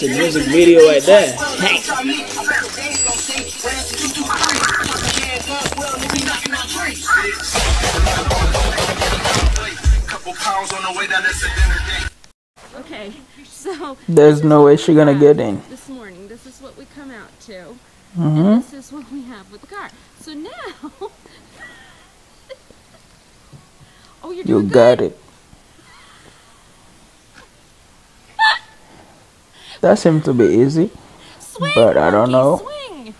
That's a music video right there. Hey. Okay, so There's no way she's gonna get in. this morning, this is what we come out to. Mm-hmm. And this is what we have with the car. So now, oh, you're You got good. it. That seemed to be easy. Swing, but I don't know. Swing.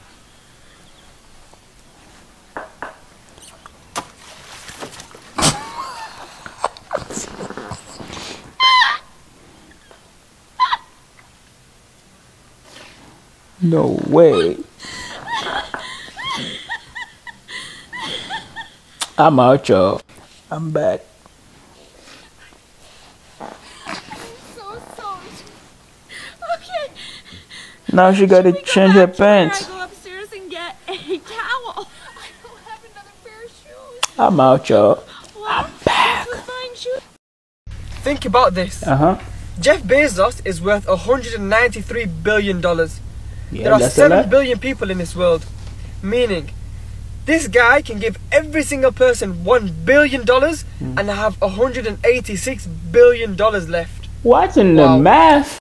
No way. I'm out, y'all. I'm back. So sorry. Okay. Now she gotta Should go change her back to where pants. I go upstairs and get a towel. I don't have another pair of shoes. I'm out, y'all. Well, this was buying. Think about this. Uh huh. Jeff Bezos is worth 193 billion dollars. there Yeah, are that's a seven lot. billion people in this world, meaning this guy can give every single person one billion dollars Hmm. and have 186 billion dollars left. What in the math?